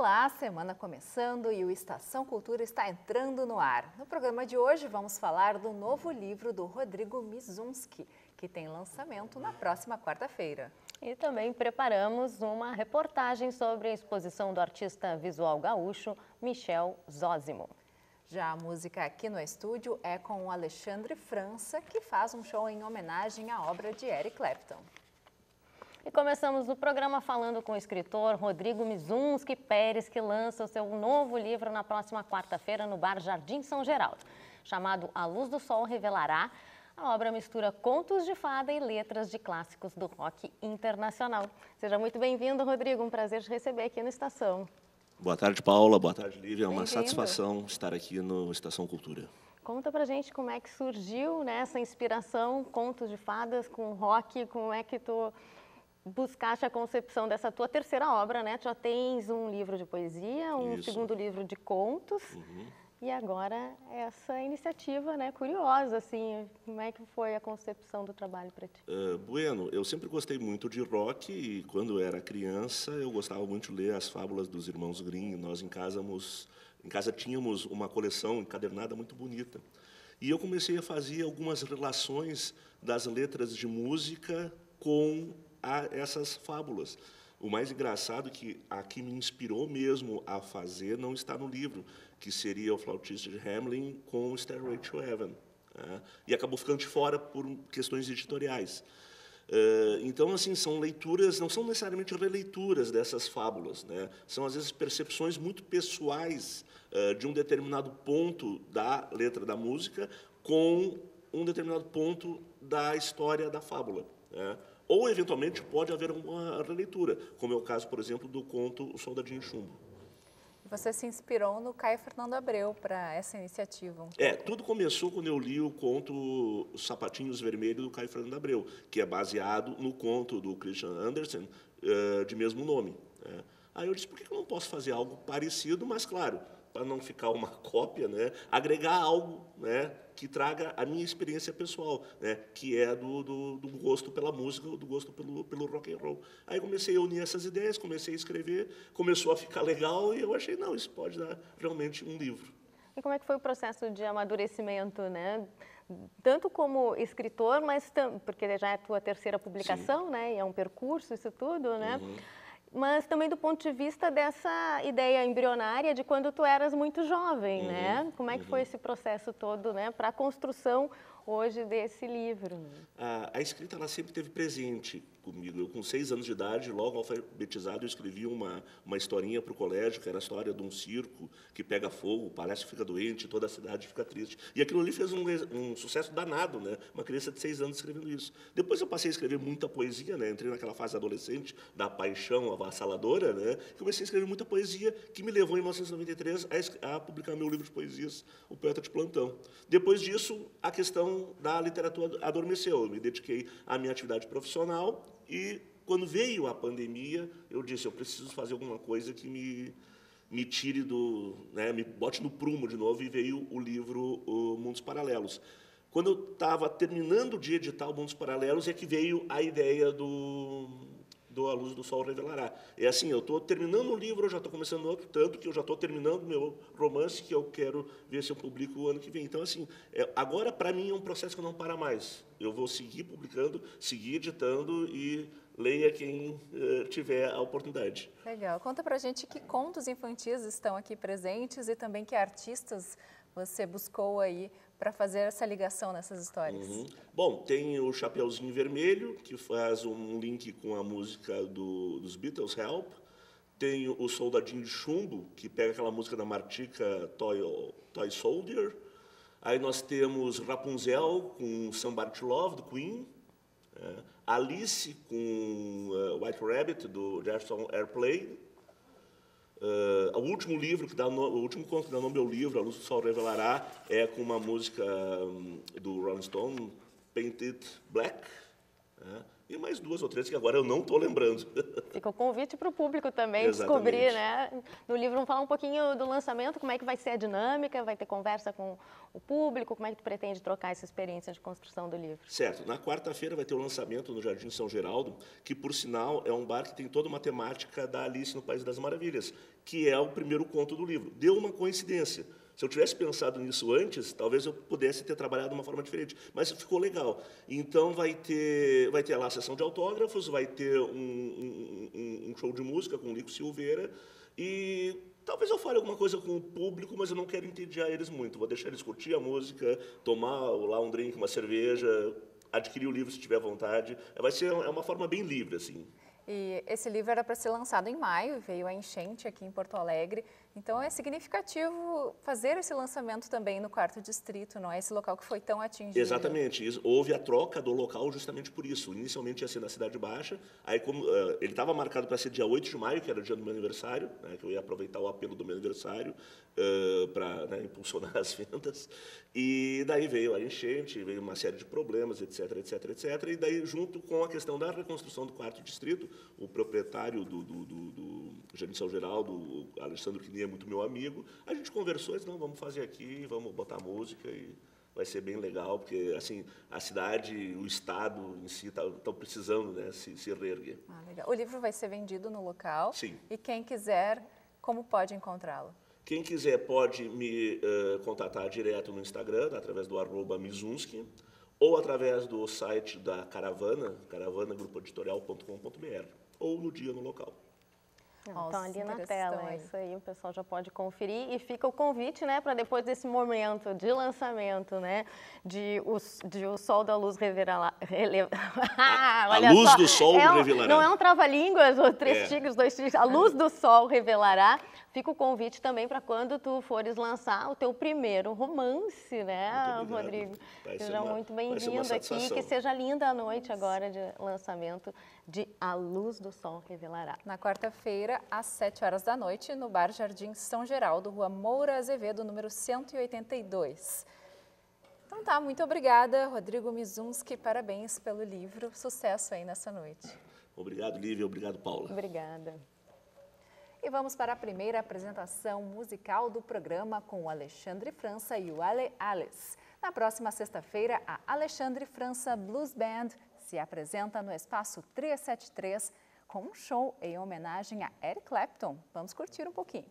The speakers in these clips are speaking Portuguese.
Olá, semana começando e o Estação Cultura está entrando no ar. No programa de hoje vamos falar do novo livro do Rodrigo Mizunski, que tem lançamento na próxima quarta-feira. E também preparamos uma reportagem sobre a exposição do artista visual gaúcho Michel Zózimo. Já a música aqui no estúdio é com o Alexandre França, que faz um show em homenagem à obra de Eric Clapton. E começamos o programa falando com o escritor Rodrigo Mizunski Pérez, que lança o seu novo livro na próxima quarta-feira no Bar Jardim São Geraldo. Chamado A Luz do Sol Revelará, a obra mistura contos de fada e letras de clássicos do rock internacional. Seja muito bem-vindo, Rodrigo. Um prazer te receber aqui no Estação. Boa tarde, Paula. Boa tarde, Lívia. É uma satisfação estar aqui no Estação Cultura. Conta pra gente como é que surgiu né, essa inspiração, contos de fadas com rock, como é que tu buscaste a concepção dessa tua terceira obra, né? Tu já tens um livro de poesia, um Isso. segundo livro de contos. Uhum. E agora essa iniciativa, né, curiosa, assim, como é que foi a concepção do trabalho para ti? Uh, bueno, eu sempre gostei muito de rock e quando era criança eu gostava muito de ler as fábulas dos irmãos Grimm. Nós em casa, em casa tínhamos uma coleção encadernada muito bonita. E eu comecei a fazer algumas relações das letras de música com a essas fábulas. O mais engraçado é que a que me inspirou mesmo a fazer não está no livro, que seria o flautista de Hamlin com Stairway to Heaven. Né? E acabou ficando de fora por questões editoriais. Uh, então, assim, são leituras, não são necessariamente releituras dessas fábulas, né? são, às vezes, percepções muito pessoais uh, de um determinado ponto da letra da música com um determinado ponto da história da fábula. Né? Ou, eventualmente, pode haver uma releitura, como é o caso, por exemplo, do conto O Soldadinho Chumbo. Você se inspirou no Caio Fernando Abreu para essa iniciativa? Um é, tudo começou quando eu li o conto Os Sapatinhos Vermelhos do Caio Fernando Abreu, que é baseado no conto do Christian Andersen, uh, de mesmo nome. Né? Aí eu disse, por que eu não posso fazer algo parecido, mas, claro, para não ficar uma cópia, né, agregar algo né, que traga a minha experiência pessoal, né, que é do, do, do, gosto pela música, do gosto pelo, pelo rock and roll. Aí comecei a unir essas ideias, comecei a escrever, começou a ficar legal e eu achei, não, isso pode dar realmente um livro. E como é que foi o processo de amadurecimento, né? Tanto como escritor, mas porque já é a tua terceira publicação, Sim. né? E é um percurso, isso tudo, né? Uhum mas também do ponto de vista dessa ideia embrionária de quando tu eras muito jovem, né? uhum, né? Como é que uhum. foi esse processo todo, né, para a construção hoje desse livro? A, a, escrita ela sempre teve presente comigo. Eu, com seis anos de idade, logo alfabetizado, eu escrevi uma, uma historinha para o colégio, que era a história de um circo que pega fogo, o palestra fica doente, toda a cidade fica triste. E aquilo ali fez um, um sucesso danado, né? Uma criança de seis anos escrevendo isso. Depois eu passei a escrever muita poesia, né? Entrei naquela fase adolescente da paixão avassaladora, né? Comecei a escrever muita poesia, que me levou em 1993 a, a publicar meu livro de poesias, O Poeta de Plantão. Depois disso, a questão da literatura adormeceu. Eu me dediquei à minha atividade profissional e quando veio a pandemia, eu disse, eu preciso fazer alguma coisa que me me tire do, né, me bote no prumo de novo e veio o livro o Mundos Paralelos. Quando eu estava terminando de editar o Mundos Paralelos é que veio a ideia do do A Luz do Sol Revelará. É assim, eu estou terminando um livro, eu já estou começando outro, tanto que eu já estou terminando meu romance, que eu quero ver se eu publico o ano que vem. Então, assim, é, agora, para mim, é um processo que não para mais. Eu vou seguir publicando, seguir editando e leia quem uh, tiver a oportunidade. Legal. Conta para gente que contos infantis estão aqui presentes e também que artistas você buscou aí para fazer essa ligação nessas histórias? Uhum. Bom, tem o Chapeuzinho Vermelho, que faz um link com a música do, dos Beatles, Help. Tem o Soldadinho de Chumbo, que pega aquela música da Martica Toy, Toy Soldier. Aí nós temos Rapunzel com Somebody to Love, do Queen. É. Alice com uh, White Rabbit, do Jefferson Airplane. Uh, o último livro que dá no, o último conto que dá nome ao livro, A Luz do Sol Revelará, é com uma música um, do Rolling Stone, Painted Black. Né? E mais duas ou três que agora eu não estou lembrando. Fica o convite para o público também Exatamente. descobrir, né? No livro vamos falar um pouquinho do lançamento, como é que vai ser a dinâmica, vai ter conversa com o público, como é que tu pretende trocar essa experiência de construção do livro? Certo. Na quarta-feira vai ter o lançamento no Jardim São Geraldo, que por sinal é um bar que tem toda uma temática da Alice no País das Maravilhas, que é o primeiro conto do livro. Deu uma coincidência se eu tivesse pensado nisso antes, talvez eu pudesse ter trabalhado de uma forma diferente. Mas ficou legal. Então vai ter, vai ter lá a sessão de autógrafos, vai ter um, um, um show de música com o Lico Silveira e Talvez eu fale alguma coisa com o público, mas eu não quero entediar eles muito. Vou deixar eles curtir a música, tomar lá um drink, uma cerveja, adquirir o livro se tiver vontade. Vai ser é uma forma bem livre, assim. E esse livro era para ser lançado em maio, veio a enchente aqui em Porto Alegre. Então é significativo fazer esse lançamento também no quarto distrito, não é? Esse local que foi tão atingido. Exatamente. Houve a troca do local justamente por isso. Inicialmente ia ser na Cidade Baixa, aí como uh, ele estava marcado para ser dia 8 de maio, que era o dia do meu aniversário, né, que eu ia aproveitar o apelo do meu aniversário uh, para né, impulsionar as vendas. E daí veio a enchente, veio uma série de problemas, etc, etc, etc. E daí, junto com a questão da reconstrução do quarto distrito, o proprietário do, do, do, do São Geraldo, Alexandre Quini, é muito meu amigo, a gente conversou e disse, não, vamos fazer aqui, vamos botar música e vai ser bem legal, porque assim a cidade, o estado em si estão tá, precisando né, se, se reerguer. Ah, o livro vai ser vendido no local. Sim. E quem quiser, como pode encontrá-lo? Quem quiser pode me uh, contatar direto no Instagram, através do arroba Mizunski, ou através do site da Caravana, caravanagrupoeditorial.com.br, ou no dia no local. Então, ali na tela, é isso aí, o pessoal já pode conferir. E fica o convite, né, para depois desse momento de lançamento, né, de o, de o Sol da Luz revelará. Rele... a, a luz só, do Sol é um, revelará. Não é um trava-línguas, ou três é. tigres, dois tigres. A luz do Sol revelará. Fica o convite também para quando tu fores lançar o teu primeiro romance, né, Rodrigo? Seja uma, muito bem-vindo aqui, que seja linda a noite agora de lançamento de A Luz do Sol Revelará. Na quarta-feira, às 7 horas da noite, no Bar Jardim São Geraldo, Rua Moura Azevedo, número 182. Então tá, muito obrigada, Rodrigo Mizunski, parabéns pelo livro, sucesso aí nessa noite. Obrigado, Lívia, obrigado, Paula. Obrigada. E vamos para a primeira apresentação musical do programa com o Alexandre França e o Ale Alice. Na próxima sexta-feira, a Alexandre França Blues Band se apresenta no Espaço 373 com um show em homenagem a Eric Clapton. Vamos curtir um pouquinho.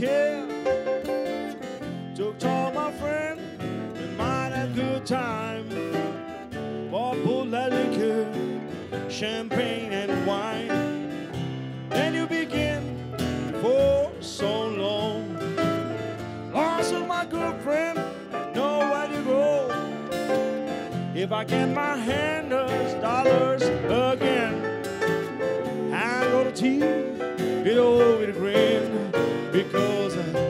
care. Took all my friend and have good time. Bought that liquor, champagne and wine. Then you begin for so long. Lost of my girlfriend, nowhere to go. If I get my hand dollars again, I'm gonna tease it over the grin because nobody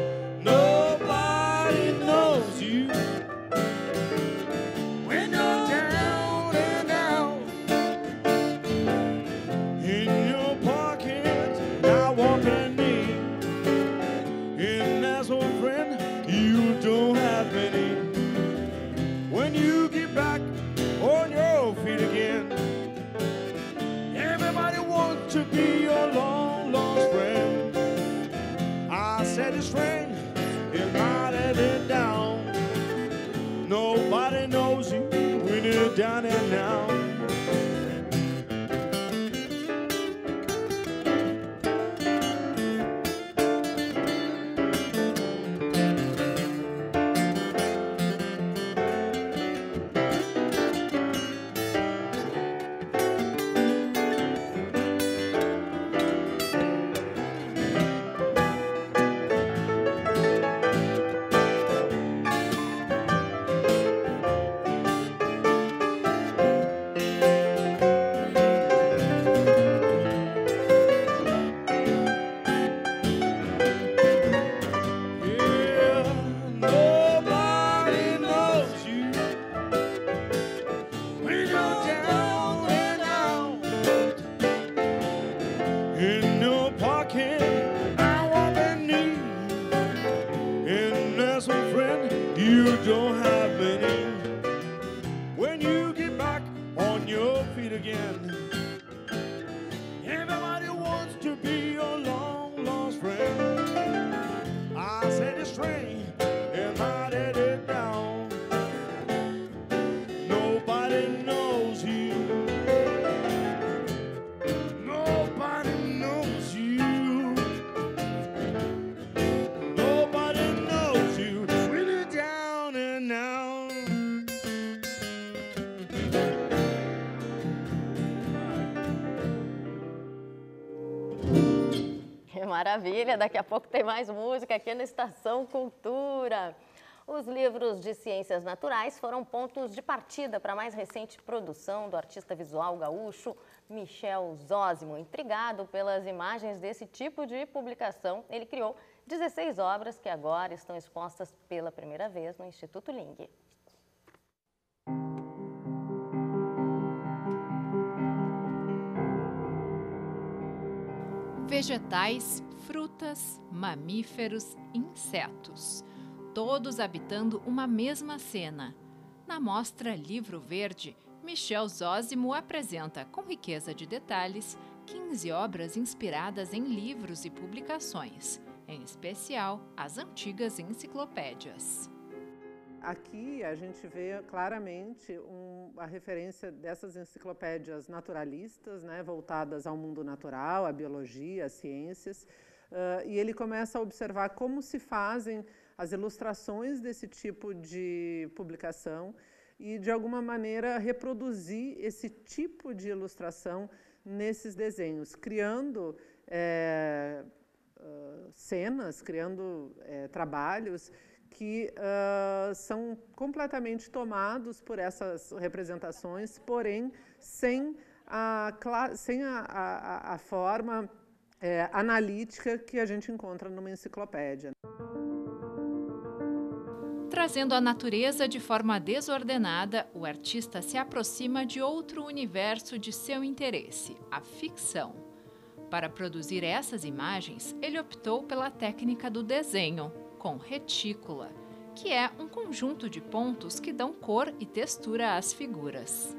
said his friend maravilha! Daqui a pouco tem mais música aqui na Estação Cultura. Os livros de ciências naturais foram pontos de partida para a mais recente produção do artista visual gaúcho Michel Zósimo. Intrigado pelas imagens desse tipo de publicação, ele criou 16 obras que agora estão expostas pela primeira vez no Instituto Ling. Vegetais, frutas, mamíferos, insetos, todos habitando uma mesma cena. Na mostra Livro Verde, Michel Zósimo apresenta, com riqueza de detalhes, 15 obras inspiradas em livros e publicações, em especial as antigas enciclopédias. Aqui a gente vê claramente um, a referência dessas enciclopédias naturalistas, né, voltadas ao mundo natural, à biologia, às ciências, uh, e ele começa a observar como se fazem as ilustrações desse tipo de publicação e, de alguma maneira, reproduzir esse tipo de ilustração nesses desenhos, criando é, uh, cenas, criando é, trabalhos que uh, são completamente tomados por essas representações, porém sem a, sem a, a, a forma é, analítica que a gente encontra numa enciclopédia. Trazendo a natureza de forma desordenada, o artista se aproxima de outro universo de seu interesse, a ficção. Para produzir essas imagens, ele optou pela técnica do desenho, com retícula, que é um conjunto de pontos que dão cor e textura às figuras.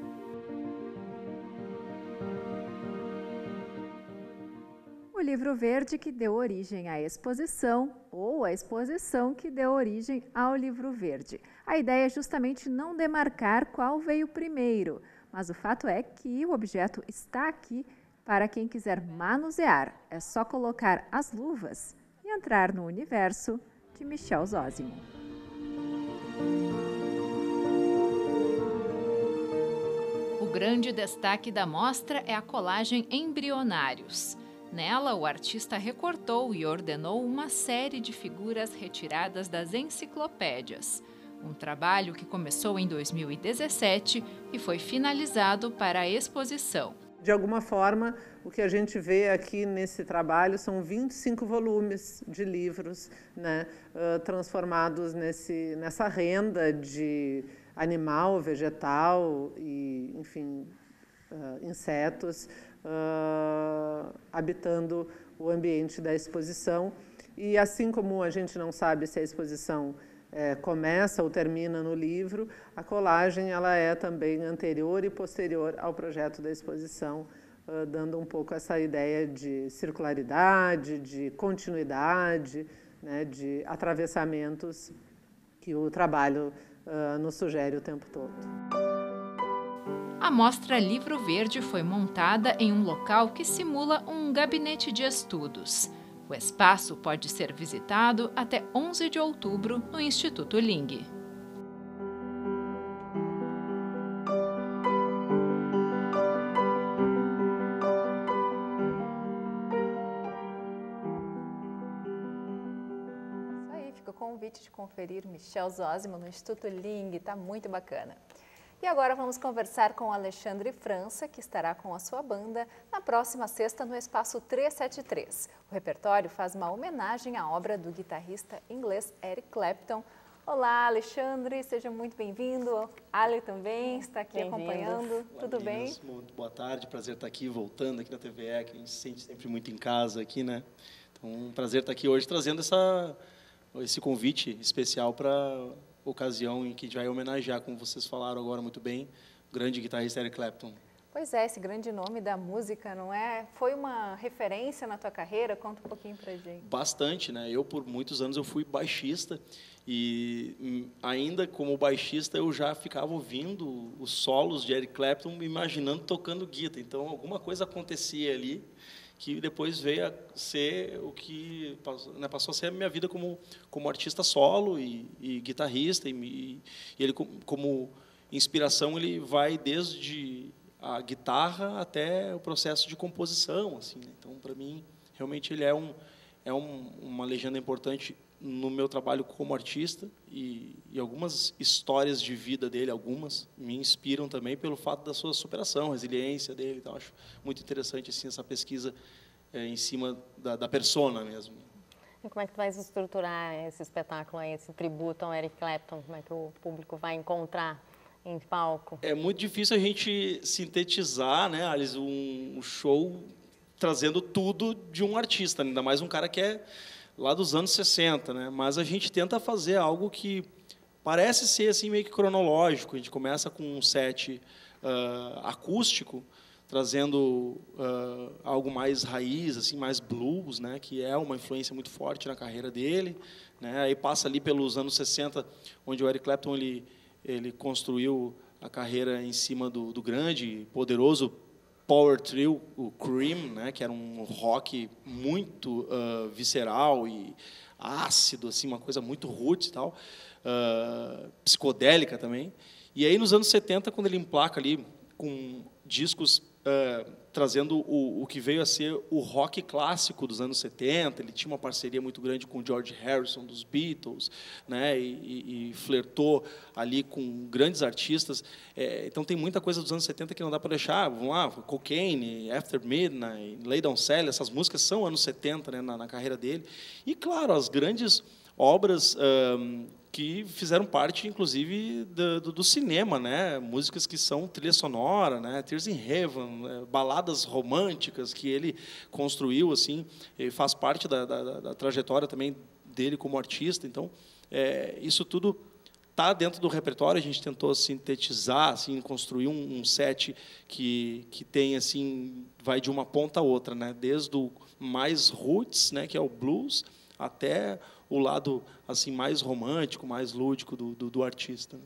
Livro verde que deu origem à exposição ou a exposição que deu origem ao livro verde. A ideia é justamente não demarcar qual veio primeiro, mas o fato é que o objeto está aqui para quem quiser manusear. É só colocar as luvas e entrar no universo de Michel Zósimo. O grande destaque da mostra é a colagem Embrionários. Nela, o artista recortou e ordenou uma série de figuras retiradas das enciclopédias. Um trabalho que começou em 2017 e foi finalizado para a exposição. De alguma forma, o que a gente vê aqui nesse trabalho são 25 volumes de livros né, transformados nesse, nessa renda de animal, vegetal e, enfim, insetos uh, habitando o ambiente da exposição. E assim como a gente não sabe se a exposição é, começa ou termina no livro, a colagem ela é também anterior e posterior ao projeto da exposição, uh, dando um pouco essa ideia de circularidade, de continuidade, né, de atravessamentos que o trabalho uh, nos sugere o tempo todo. A mostra Livro Verde foi montada em um local que simula um gabinete de estudos. O espaço pode ser visitado até 11 de outubro no Instituto Ling. Isso aí, fica o convite de conferir Michel Zósimo no Instituto Ling, está muito bacana. E agora vamos conversar com Alexandre França, que estará com a sua banda na próxima sexta no Espaço 373. O repertório faz uma homenagem à obra do guitarrista inglês Eric Clapton, Olá, Alexandre, seja muito bem-vindo. Ale também está aqui acompanhando. Olá, Tudo meninas. bem? Muito boa tarde, prazer estar aqui, voltando aqui na TVE, que a gente se sente sempre muito em casa aqui, né? Então, um prazer estar aqui hoje trazendo essa, esse convite especial para ocasião em que a gente vai homenagear, como vocês falaram agora muito bem, o grande guitarrista Eric Clapton. Pois é, esse grande nome da música, não é? Foi uma referência na tua carreira? Conta um pouquinho pra gente. Bastante, né? Eu, por muitos anos, eu fui baixista e hum, ainda como baixista eu já ficava ouvindo os solos de Eric Clapton, me imaginando tocando guitarra. Então, alguma coisa acontecia ali que depois veio a ser o que passou, né, passou a ser a minha vida como como artista solo e, e guitarrista e, e ele como, como inspiração ele vai desde a guitarra até o processo de composição assim né? então para mim realmente ele é um é um, uma legenda importante no meu trabalho como artista e, e, algumas histórias de vida dele, algumas, me inspiram também pelo fato da sua superação, resiliência dele. Então, acho muito interessante assim, essa pesquisa é, em cima da, da persona mesmo. E como é que tu vais estruturar esse espetáculo aí, esse tributo ao Eric Clapton? Como é que o público vai encontrar em palco? É muito difícil a gente sintetizar, né, Alice, um, um show trazendo tudo de um artista, ainda mais um cara que é lá dos anos 60, né? Mas a gente tenta fazer algo que parece ser assim meio que cronológico. A gente começa com um set uh, acústico, trazendo uh, algo mais raiz, assim, mais blues, né? Que é uma influência muito forte na carreira dele, né? Aí passa ali pelos anos 60, onde o Eric Clapton ele ele construiu a carreira em cima do, do grande, poderoso power trio, o Cream, né, que era um rock muito uh, visceral e ácido, assim, uma coisa muito roots e tal, uh, psicodélica também. E aí nos anos 70, quando ele emplaca ali com discos uh, trazendo o, o que veio a ser o rock clássico dos anos 70. Ele tinha uma parceria muito grande com George Harrison dos Beatles, né? E, e, e flertou ali com grandes artistas. É, então tem muita coisa dos anos 70 que não dá para deixar. Vamos lá, Cocaine, After Midnight, Lay Down Sally, essas músicas são anos 70 né, na, na carreira dele. E claro, as grandes obras que fizeram parte, inclusive, do, do, do, cinema, né? Músicas que são trilha sonora, né? Tears in Heaven, é, baladas românticas que ele construiu, assim, faz parte da, da, da, trajetória também dele como artista. Então, é, isso tudo está dentro do repertório. A gente tentou sintetizar, assim, construir um, um set que que tem assim, vai de uma ponta a outra, né? Desde o mais roots, né? Que é o blues, até o lado assim mais romântico, mais lúdico do, do, do artista. Né?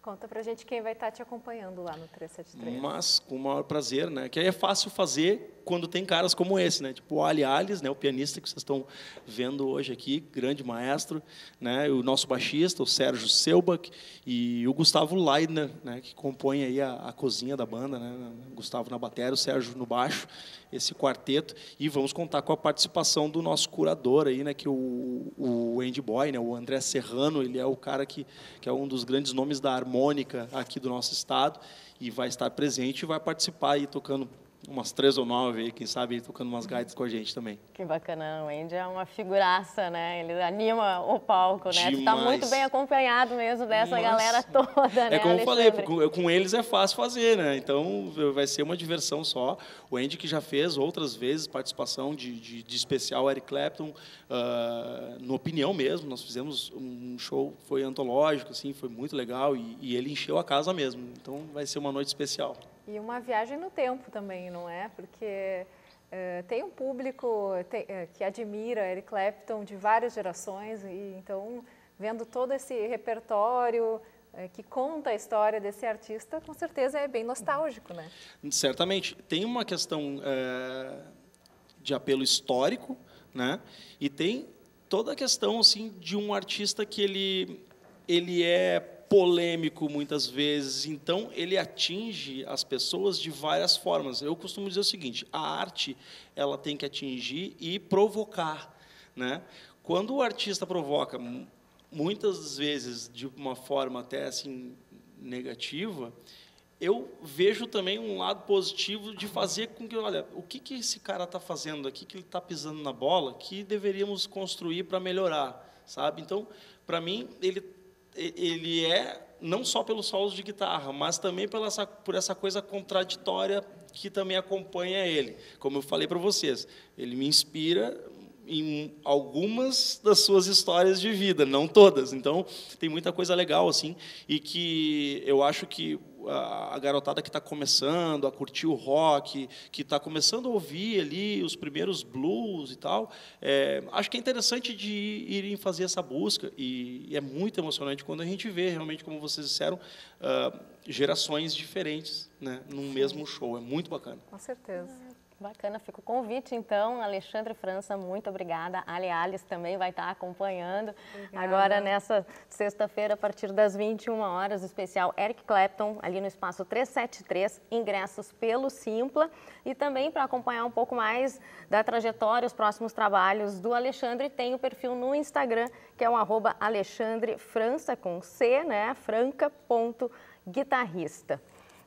Conta pra gente quem vai estar te acompanhando lá no 373. Mas com o maior prazer, né? Que aí é fácil fazer quando tem caras como esse, né? Tipo o Ali Alice, né? O pianista que vocês estão vendo hoje aqui, grande maestro, né? O nosso baixista, o Sérgio Selbach e o Gustavo Leidner, né? Que compõe aí a, a cozinha da banda, né? Gustavo na bateria, o Sérgio no baixo, esse quarteto e vamos contar com a participação do nosso curador aí, né? Que o, o Andy Boy, né? O André Serrano, ele é o cara que que é um dos grandes nomes da harmônica aqui do nosso estado e vai estar presente e vai participar aí tocando umas três ou nove quem sabe, tocando umas gaitas com a gente também. Que bacana, o Andy é uma figuraça, né? Ele anima o palco, né? Tá Demais. Tu está muito bem acompanhado mesmo dessa galera toda, né, É como eu falei, Alexandre? com, com eles é fácil fazer, né? Então vai ser uma diversão só. O Andy que já fez outras vezes participação de, de, de especial Eric Clapton, uh, no Opinião mesmo, nós fizemos um show, foi antológico, assim, foi muito legal e, e ele encheu a casa mesmo. Então vai ser uma noite especial. E uma viagem no tempo também, não é? Porque eh, tem um público tem, eh, que admira Eric Clapton de várias gerações e então vendo todo esse repertório eh, que conta a história desse artista, com certeza é bem nostálgico, né? Certamente. Tem uma questão de apelo histórico, né? E tem toda a questão assim de um artista que ele ele é polêmico muitas vezes, então ele atinge as pessoas de várias formas. Eu costumo dizer o seguinte: a arte ela tem que atingir e provocar, né? Quando o artista provoca muitas vezes de uma forma até assim negativa, eu vejo também um lado positivo de fazer com que, olha, o que, que esse cara está fazendo aqui, que ele está pisando na bola, que deveríamos construir para melhorar, sabe? Então, para mim, ele ele é não só pelos solos de guitarra, mas também pela essa, por essa coisa contraditória que também acompanha ele. Como eu falei para vocês, ele me inspira em algumas das suas histórias de vida, não todas. Então, tem muita coisa legal assim e que eu acho que a garotada que está começando a curtir o rock, que está começando a ouvir ali os primeiros blues e tal, é, acho que é interessante de irem fazer essa busca e, e, é muito emocionante quando a gente vê realmente, como vocês disseram, uh, gerações diferentes né, num mesmo show. É muito bacana. Com certeza. Bacana, fica o convite então, Alexandre França, muito obrigada. Ali Alice também vai estar acompanhando obrigada. agora nessa sexta-feira, a partir das 21 horas, o especial Eric Clapton, ali no espaço 373, ingressos pelo Simpla. E também para acompanhar um pouco mais da trajetória, os próximos trabalhos do Alexandre, tem o perfil no Instagram, que é o arroba Alexandre França, com C, né, franca.guitarrista.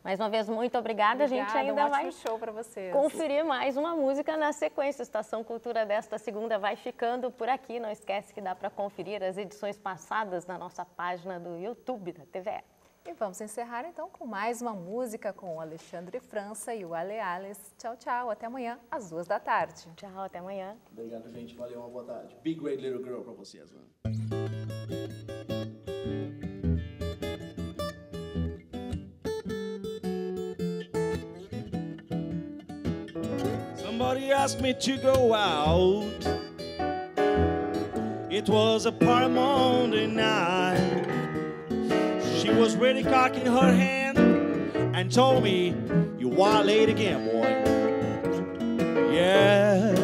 Mais uma vez, muito obrigada. obrigada a gente ainda um vai show para vocês. conferir mais uma música na sequência. Estação Cultura desta segunda vai ficando por aqui. Não esquece que dá para conferir as edições passadas na nossa página do YouTube da TVE. E vamos encerrar então com mais uma música com o Alexandre França e o Ale Alice. Tchau, tchau. Até amanhã, às duas da tarde. Tchau, até amanhã. Obrigado, gente. Valeu, uma boa tarde. Big Great Little Girl para vocês. Né? Somebody asked me to go out. It was a party Monday night. She was really cocking her hand and told me, You are late again, boy. Yeah.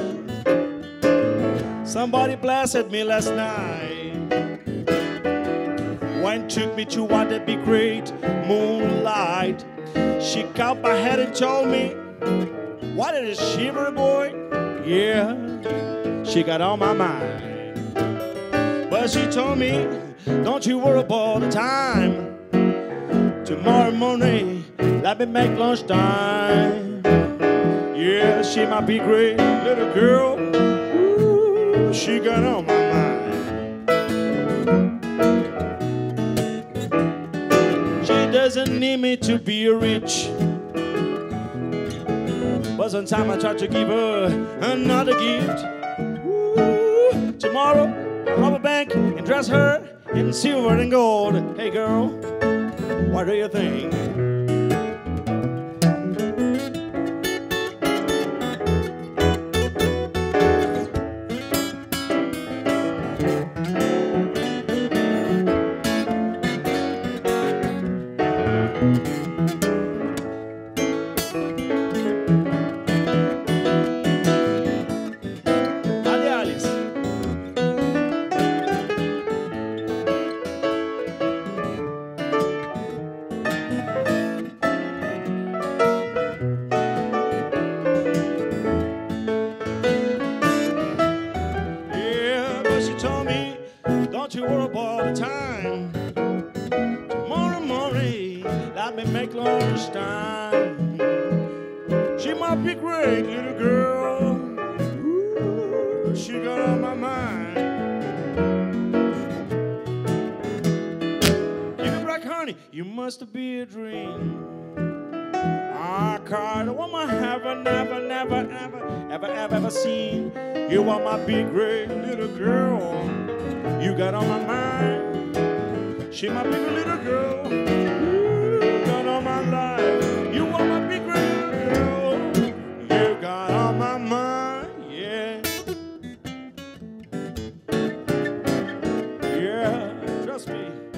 Somebody blessed me last night. One took me to what would be great moonlight. She caught my head and told me, what did it shiver, boy? Yeah, she got on my mind. But she told me, don't you worry about the time. Tomorrow morning, let me make lunchtime. Yeah, she might be great little girl. Ooh, she got on my mind. She doesn't need me to be rich. But time I tried to give her another gift. Ooh, tomorrow, a bank and dress her in silver and gold. Hey girl, what do you think? can't make long time. She might be great, little girl. Ooh, she got on my mind. Give me black honey, you must be a dream. Ah, I cried, a woman I've I never, never, ever, ever, ever, ever seen. You are my big, great little girl. You got on my mind. She my big little girl.